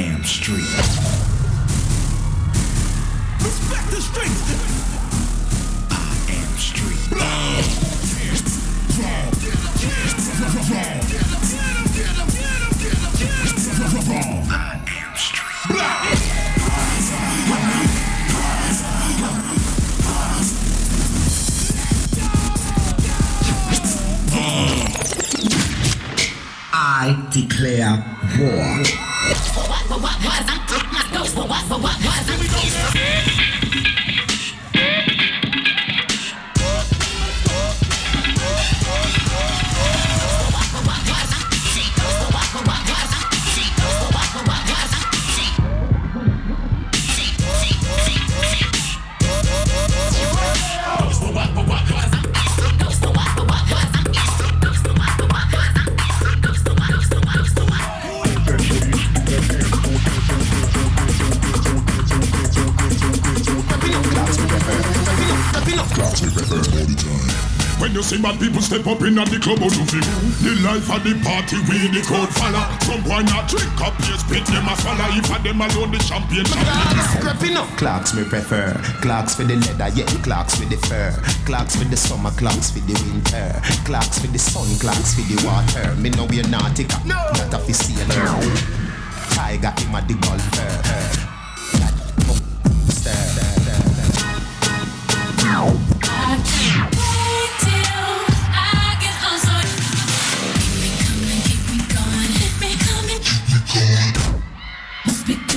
am street. Respect the streets. I am street. I am street. I declare war what, what, what? Cause When you see bad people step up in at the club of you The life of the party we the code follow Some boy not drink up, yes, spit them a swallow If a them alone the champion, champion Clocks me prefer. Clocks for the leather, yeah. Clocks for the fur. Clocks for the summer, clocks for the winter. Clocks for the sun, clocks for the water. Me know we're not a fi sailor. Tiger him a the golfer.